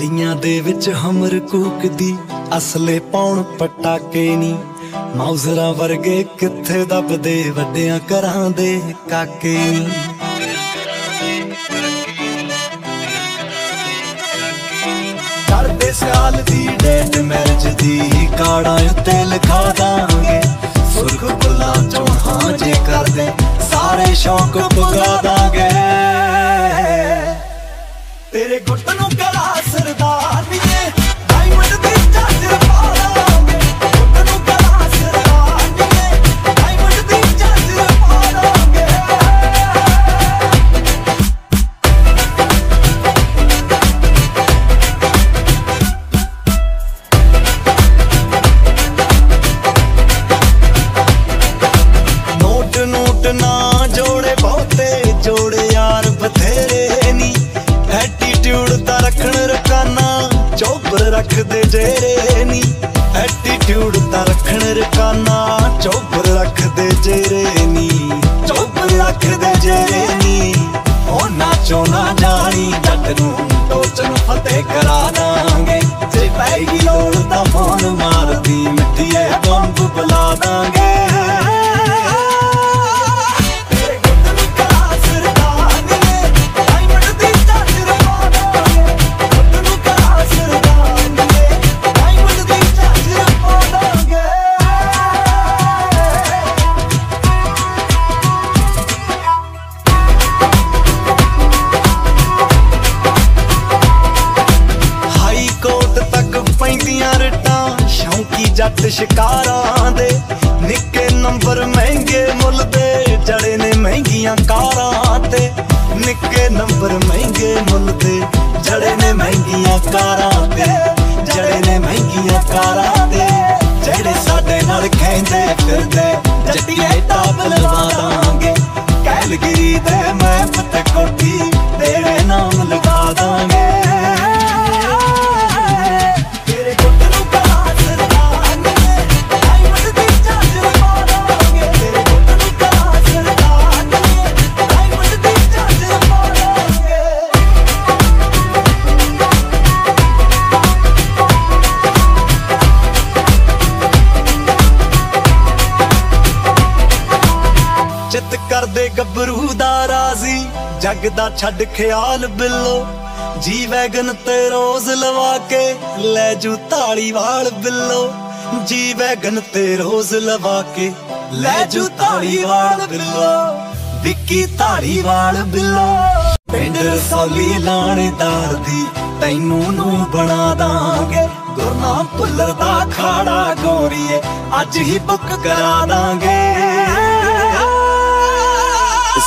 ਗਲੀਆਂ ਦੇ ਵਿੱਚ ਹਮਰ ਕੂਕਦੀ, ਅਸਲੇ ਪਾਉਣ ਪਟਾਕੇ ਨੀ। ਮੌਜ਼ਰਾ ਵਰਗੇ ਕਿੱਥੇ ਦੱਬਦੇ, ਵੱਡਿਆਂ ਘਰਾਂ ਦੇ ਕਾਕੇ ਨੀ। ਕਰਦੇ ਸਿਆਲ ਦੀ ਡੇਟ ਮੈਰਿਜ ਦੀ ਕਾੜਾਂ ਉੱਤੇ ਲਿਖਾ ਦਾਂਗੇ। ਸੁਰਖ ਬੁੱਲਾ ਚੋਂ ਹਾਂ ਜੇ ਕਰਦੇ, ਸਾਰੇ ਸ਼ੌਕ ਪੁਗਾ ਦਾਂਗੇ। ਤੇਰੇ ਗੁੱਟ ਨੂੰ ਕਲਾ ਜੋੜੇ ਬਹੁਤੇ ਯਾਰ ਬਥੇਰੇ ਨੀ। ਐਟੀਟਿਊਡ ਤਾਂ ਰੱਖਣ ਰਕਾਨਾ, ਚੋਬਰ ਰੱਖਦੇ ਜੇਰੇ ਨੀ। ਐਟੀਟਿਊਡ ਤਾਂ ਰੱਖਣ ਰਕਾਨਾ, ਚੋਬਰ ਰੱਖਦੇ ਜੇਰੇ ਨੀ। ਚੋਬਰ ਰੱਖਦੇ ਜੇਰੇ ਨੀ। ਉਹ ਨਾਚੋ ਨਾ ਜਾਣੀ, ਜੱਟ ਨੂੰ ਟੋਚ ਫਤਿਹ ਕਰਾ ਜੱਟ ਸ਼ਿਕਾਰਾਂ ਦੇ। ਨਿੱਕੇ ਨੰਬਰ ਮਹਿੰਗੇ ਮੁੱਲ ਦੇ, ਜੜੇ ਨੇ ਮਹਿੰਗੀਆਂ ਕਾਰਾਂ ਤੇ। ਨਿੱਕੇ ਨੰਬਰ ਮਹਿੰਗੇ ਮੁੱਲ ਦੇ, ਜੜੇ ਨੇ ਮਹਿੰਗੀਆਂ ਕਾਰਾਂ ਤੇ। ਜੜੇ ਨੇ ਮਹਿੰਗੀਆਂ ਕਾਰਾਂ ਤੇ। ਜਿਹੜੇ ਸਾਡੇ ਨਾਲ ਖੈਂਦੇ ਫਿਰਦੇ, ਜੱਟੀਏ ਟਾਪ ਲਵਾ ਦਾਂਗੇ। ਕੈਲਗਰੀ ਦੇ ਮੈਂ ਪਤ ਕਰਦੇ ਗੱਭਰੂ ਦਾ ਰਾਜ਼ੀ। ਜੱਗ ਦਾ ਛੱਡ ਖਿਆਲ ਬਿੱਲੋ। ਜੀ ਵੈਗਨ ਤੇ ਰੋਜ਼ ਲਵਾ ਕੇ ਲੈ ਜੂ ਤਾਲੀ ਵਾਲ ਬਿੱਲੋ। ਜੀ ਵੈਗਨ ਤੇ ਰੋਜ਼ ਲਵਾ ਕੇ ਲੈ ਜੂ ਵਾਲ ਬਿੱਲੋ। ਵਿੱਕੀ ਵਾਲ ਬਿੱਲੋ। ਪਿੰਡ ਰਸੌਲੀ ਲਾਣੇਦਾਰ ਦੀ ਤੈਨੂੰ ਨੂੰ ਬਣਾ ਦਾਂਗੇ। ਗੁਰਨਾਮ ਭੁੱਲਰ ਦਾ ਖਾੜਾ ਗੋਰੀਏ, ਅੱਜ ਹੀ ਬੁੱਕ ਕਰਾ ਦਾਂਗੇ।